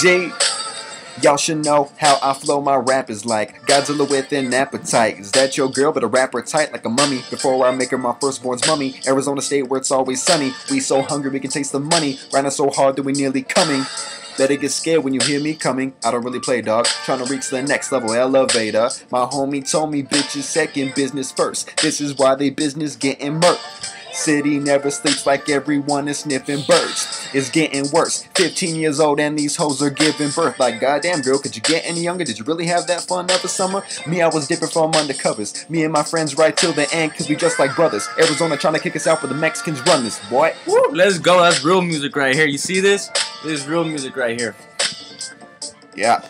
D. Y'all should know how I flow. My rap is like Godzilla with an appetite. Is that your girl? But a rapper tight like a mummy. Before I make her my firstborn's mummy. Arizona State where it's always sunny. We so hungry we can taste the money. Grinding so hard that we nearly coming. Better get scared when you hear me coming. I don't really play, dog. Trying to reach the next level elevator. My homie told me bitches second, business first. This is why they business getting murked. City never sleeps like everyone is sniffing birds. It's getting worse. 15 years old and these hoes are giving birth. Like, goddamn, girl, could you get any younger? Did you really have that fun of a summer? Me, I was dipping from undercovers. Me and my friends right till the end, cause we just like brothers. Arizona trying to kick us out, but the Mexicans run this, boy. Woo, let's go. That's real music right here. You see this? This is real music right here. Yeah.